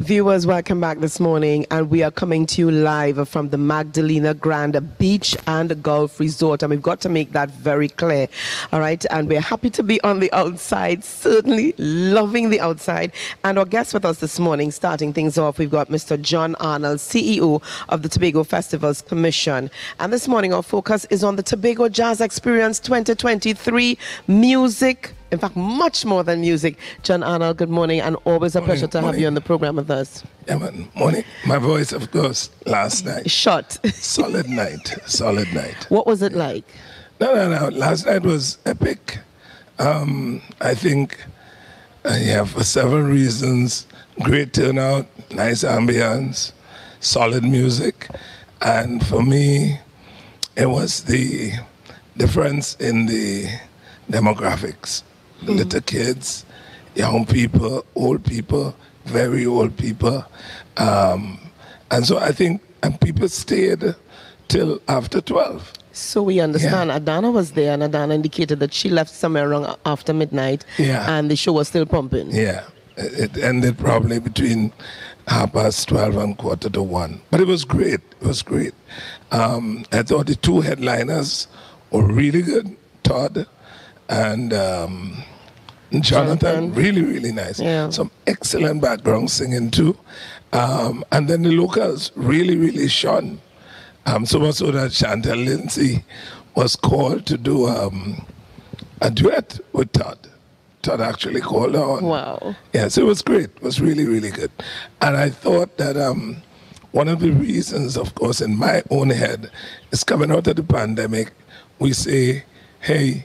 Viewers, welcome back this morning, and we are coming to you live from the Magdalena Grand Beach and Golf Resort, and we've got to make that very clear. All right, and we're happy to be on the outside, certainly loving the outside. And our guest with us this morning, starting things off, we've got Mr. John Arnold, CEO of the Tobago Festivals Commission. And this morning, our focus is on the Tobago Jazz Experience 2023 music in fact, much more than music. John Arnold, good morning, and always a morning, pleasure to morning. have you on the program with us. Yeah, man. Morning. My voice, of course, last night. Shot. Solid night. Solid night. what was it like? No, no, no. Last night was epic. Um, I think, uh, yeah, for several reasons. Great turnout, nice ambience, solid music. And for me, it was the difference in the demographics. Little kids, young people, old people, very old people. Um, and so I think, and people stayed till after 12. So we understand Adana was there, and Adana indicated that she left somewhere around after midnight, Yeah. and the show was still pumping. Yeah, it it ended probably between half past 12 and quarter to one. But it was great. It was great. Um, I thought the two headliners were really good Todd and um, Jonathan, Jonathan. really, really nice. Yeah. Some excellent background singing too. Um, and then the locals really, really shone. Um, so much so that Chantal Lindsay was called to do um, a duet with Todd. Todd actually called her on. Wow. Yes, it was great. It was really, really good. And I thought that um, one of the reasons, of course, in my own head, is coming out of the pandemic, we say, hey,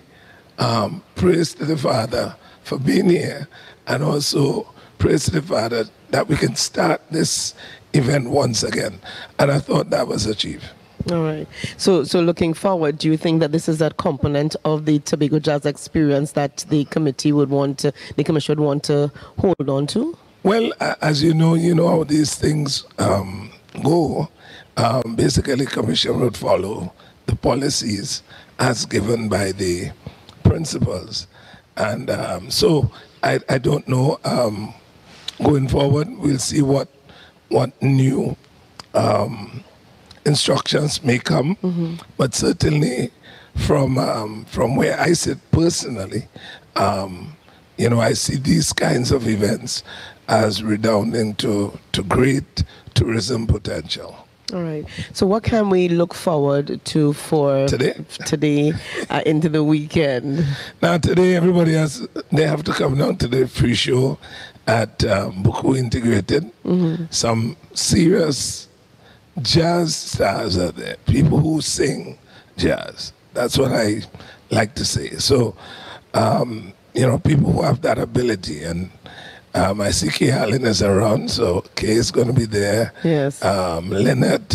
um, praise to the Father for being here, and also praise the Father that we can start this event once again. And I thought that was achieved. All right. So, so looking forward, do you think that this is that component of the Tobago Jazz experience that the committee would want to, the commission would want to hold on to? Well, as you know, you know how these things um, go. Um, basically, commission would follow the policies as given by the principals, and um, so I, I don't know. Um, going forward, we'll see what what new um, instructions may come, but certainly from um, from where I sit personally, um, you know, I see these kinds of events as redounding to to great tourism potential. All right. So, what can we look forward to for Today? today uh, into the weekend? Now today, everybody has they have to come down to the free show at um, Buccoo Integrated. Some serious jazz stars are there, people who sing jazz. That's what I like to say. So, um, you know, people who have that ability. And um, I see Kay Allen is around, so Kay is going to be there. Yes. Um, Leonard,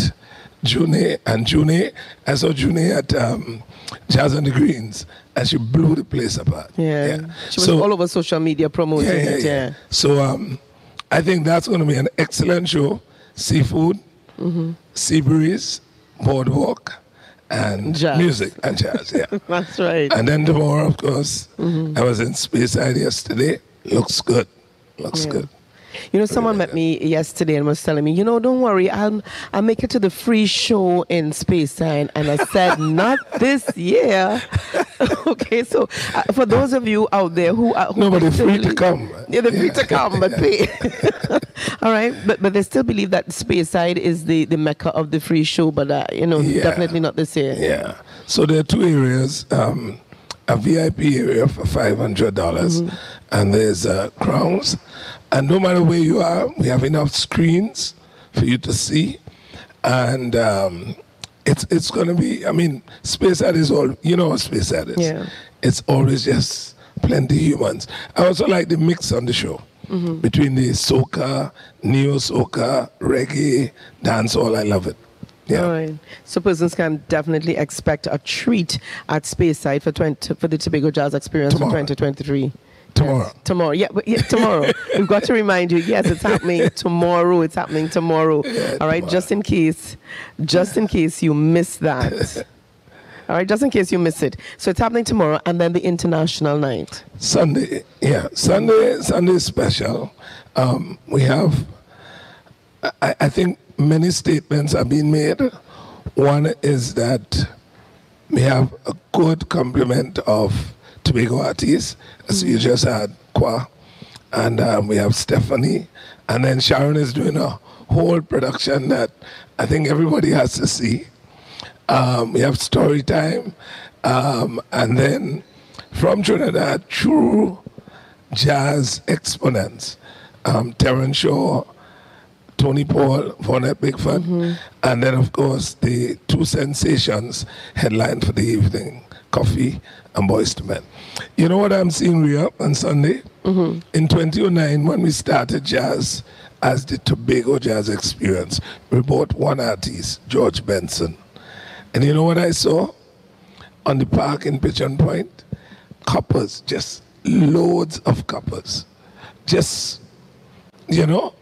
June, and June. I saw June at um, Jazz on the Greens, and she blew the place apart. Yeah. yeah. She was So- all over social media promoting yeah, yeah, it. yeah. So um, I think that's going to be an excellent show. Seafood, Mm-hmm. sea breeze, boardwalk, and Jazz. music and jazz. Yeah. That's right. and then tomorrow, of course, Mm-hmm. I was in Space Speyside yesterday. Looks good. Looks Yeah. good. You know, someone met me yesterday and was telling me, you know, don't worry, I'll I'll make it to the free show in Speyside. And I said, not this year. okay, so uh, for those of you out there who are who No, but they're free to come. Yeah, they're free to come, but pay. All right, but but they still believe that Speyside is the the mecca of the free show, but uh, you know, Yeah. definitely not this year. Yeah. So there are two areas. Um, a VIP area for five hundred dollars, and there's uh, crowns. And no matter where you are, we have enough screens for you to see, and um, it's it's going to be. I mean, Speyside is all you know. What Speyside is. Yeah. It's always just plenty humans. I also like the mix on the show. Between the soca, neo soca, reggae, dancehall, I love it. Yeah. All right. So persons can definitely expect a treat at Speyside for 20, for the Tobago Jazz Experience Tomorrow. for 2023. Tomorrow. Yes, tomorrow. Yeah, but yeah, tomorrow. We've got to remind you. Yes, it's happening tomorrow. It's happening tomorrow. All right, just in case, just in case you miss that. All right, just in case you miss it. So it's happening tomorrow, and then the international night. Sunday, yeah, Sunday, Sunday special. Um, we have I, I think many statements are being made. One is that we have a good complement of Tobago artists, as you just had Kwa, and um, we have Stephanie, and then Sharon is doing a whole production that I think everybody has to see. Um, we have story time, um, and then from Trinidad, true jazz exponents, um, Terence Shaw, Tony Paul, Vonette Bigford, mm-hmm. and then of course the two sensations headlined for the evening, Koffee and Boyz II Men. You know what I'm seeing Rhea on Sunday? Mm-hmm. In 2009, when we started jazz as the Tobago Jazz Experience, we bought one artist, George Benson. And you know what I saw? On the park in Pigeon Point? Coppers, just loads of coppers. Just, you know,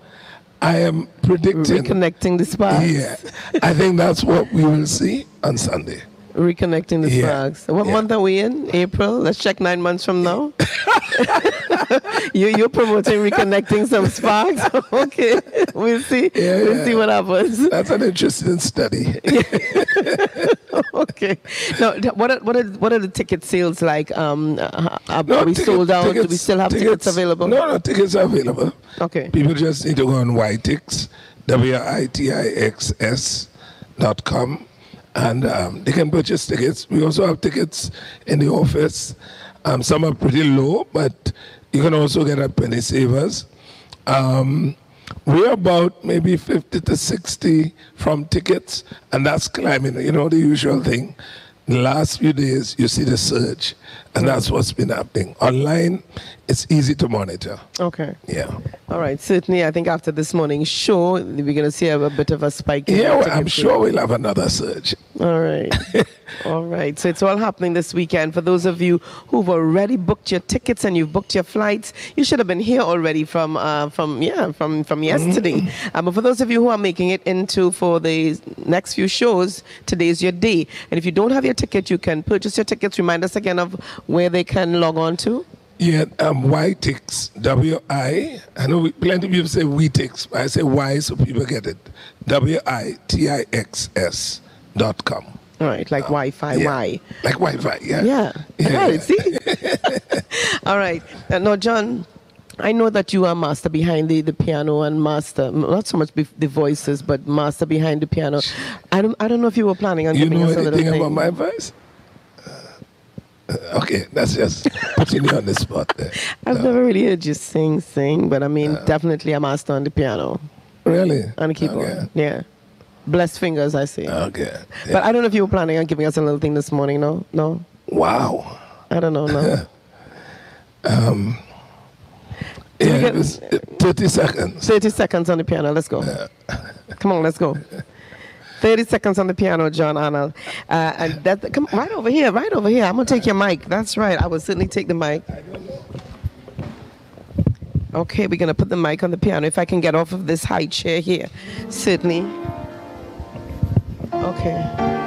I am predicting. Reconnecting the sparks. Yeah, I think that's what we will see on Sunday. Reconnecting the Yeah. sparks. What Yeah. month are we in? April? Let's check nine months from now. you, you're promoting reconnecting some sparks? okay. We'll see. Yeah, we'll see what happens. That's an interesting study. okay. Now, what are, what are what are the ticket sales like? Um, uh, are, No, are we ticket- sold out? Do we still have tickets, available? No, no, tickets are available. Okay. People just need to go on YTix, W-I-T-I-X-S dot com, and um, they can purchase tickets. We also have tickets in the office. Um, some are pretty low, but you can also get at penny savers. Um, we're about maybe 50 to 60 from tickets, and that's climbing. You know, the usual thing. The last few days, you see the surge, and that's what's been happening. Online, it's easy to monitor. Okay. Yeah. All right. Certainly, I think after this morning's show, we're going to see a, a bit of a spike. in Yeah, well, I'm sure we'll have another surge. All right. all right. So it's all happening this weekend. For those of you who've already booked your tickets and you've booked your flights, you should have been here already from uh, from yeah from from yesterday. Um, but for those of you who are making it into for the next few shows, today's your day. And if you don't have your ticket, you can purchase your tickets. Remind us again of where they can log on to. Yeah, um, YTix, W I. I know we, plenty of people say WeTix, but I say Y so people get it. W I T I X S dot com. All right, like Wi-Fi. Yeah. Y. Like Wi Fi, yeah. Yeah. Yeah. Right, see? All right. Uh, now, John, I know that you are master behind the, the piano and master, not so much bef- the voices, but master behind the piano. I don't, I don't know if you were planning on You giving know us a little anything thing. about my voice? Uh, okay, that's just putting you on the spot there. I've never really heard you sing, sing, but I mean, definitely a master on the piano Really? On the keyboard. Okay. Yeah. Blessed fingers, I see. Okay. But I don't know if you were planning on giving us a little thing this morning. No, no, Wow. I don't know. No. we Yeah, get- it was uh, 30 seconds. 30 seconds on the piano. Let's go. Come on, let's go. 30 seconds on the piano, John Arnold. Uh, and that, come right over here, right over here. I'm going to take your mic. That's right. I will certainly take the mic. Okay, we're going to put the mic on the piano. If I can get off of this high chair here. Certainly. Okay.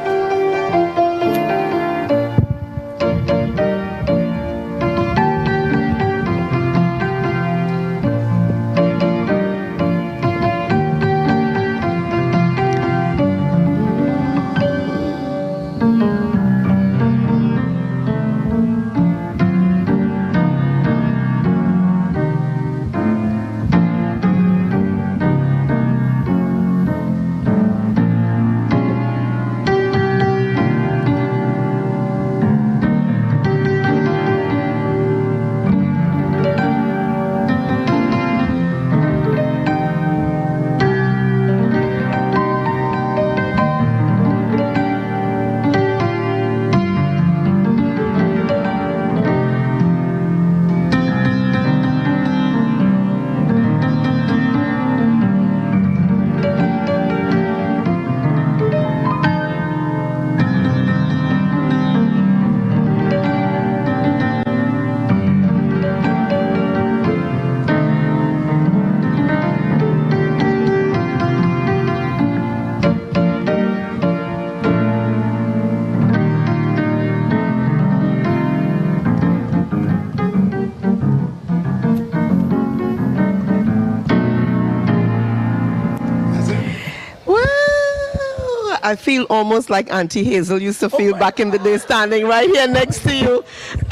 I feel almost like Auntie Hazel used to oh feel my back in the day, standing right here next to you.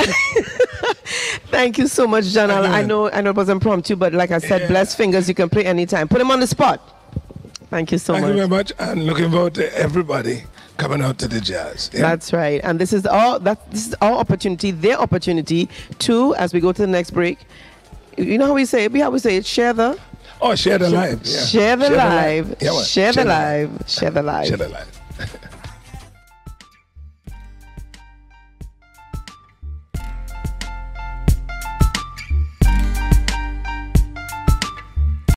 Thank you so much, you, I know, I know it was impromptu, but like I said, Yeah. blessed fingers. You can play anytime. Put him on the spot. Thank you so Thank much. Thank you very much, and looking forward to everybody coming out to the jazz. Yeah? That's right. And this is our that this is our opportunity, their opportunity to, as we go to the next break. You know how we say it? We always say it, share the oh, share the live. Yeah. share the man. share the live. Share the live. Share the live.